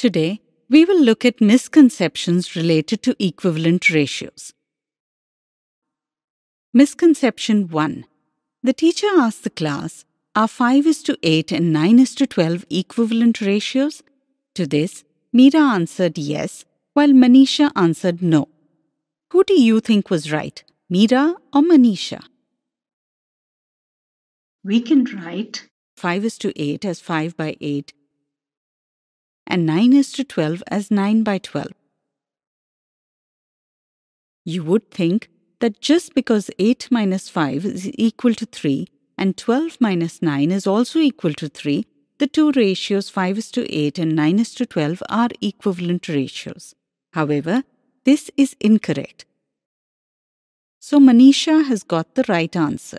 Today, we will look at misconceptions related to equivalent ratios. Misconception 1. The teacher asked the class, Are 5 is to 8 and 9 is to 12 equivalent ratios? To this, Meera answered yes, while Manisha answered no. Who do you think was right, Meera or Manisha? We can write 5 is to 8 as 5 by 8 and 9 is to 12 as 9 by 12. You would think that just because 8 minus 5 is equal to 3 and 12 minus 9 is also equal to 3, the two ratios 5 is to 8 and 9 is to 12 are equivalent ratios. However, this is incorrect. So Manisha has got the right answer.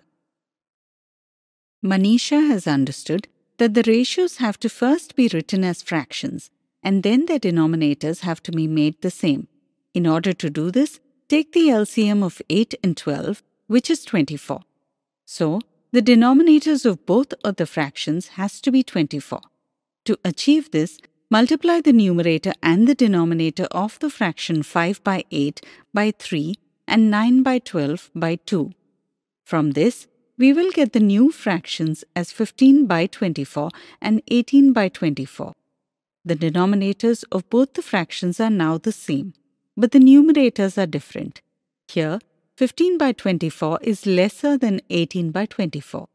Manisha has understood that the ratios have to first be written as fractions and then their denominators have to be made the same. In order to do this, take the LCM of 8 and 12, which is 24. So, the denominators of both of the fractions has to be 24. To achieve this, multiply the numerator and the denominator of the fraction 5 by 8 by 3 and 9 by 12 by 2. From this, we will get the new fractions as 15 by 24 and 18 by 24. The denominators of both the fractions are now the same, but the numerators are different. Here, 15 by 24 is lesser than 18 by 24.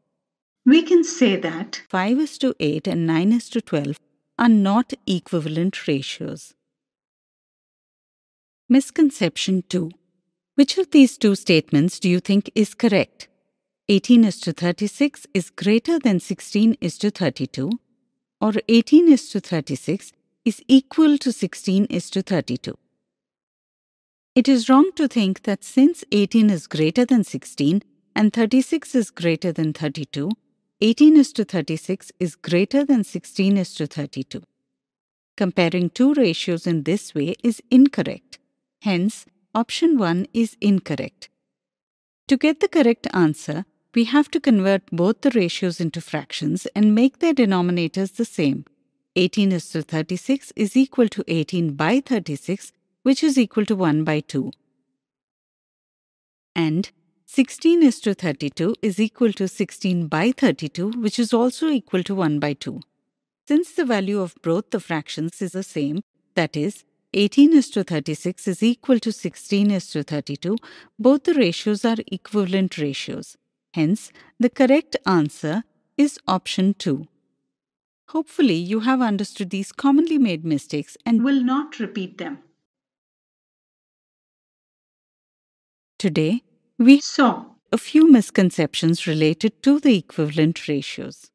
We can say that 5 is to 8 and 9 is to 12 are not equivalent ratios. Misconception 2. Which of these two statements do you think is correct? 18 is to 36 is greater than 16 is to 32, or 18 is to 36 is equal to 16 is to 32. It is wrong to think that since 18 is greater than 16 and 36 is greater than 32, 18 is to 36 is greater than 16 is to 32. Comparing two ratios in this way is incorrect. Hence, option 1 is incorrect. To get the correct answer, we have to convert both the ratios into fractions and make their denominators the same. 18 is to 36 is equal to 18 by 36, which is equal to 1 by 2. And 16 is to 32 is equal to 16 by 32, which is also equal to 1 by 2. Since the value of both the fractions is the same, that is, 18 is to 36 is equal to 16 is to 32, both the ratios are equivalent ratios. Hence, the correct answer is option 2. Hopefully, you have understood these commonly made mistakes and will not repeat them. Today, we saw a few misconceptions related to the equivalent ratios.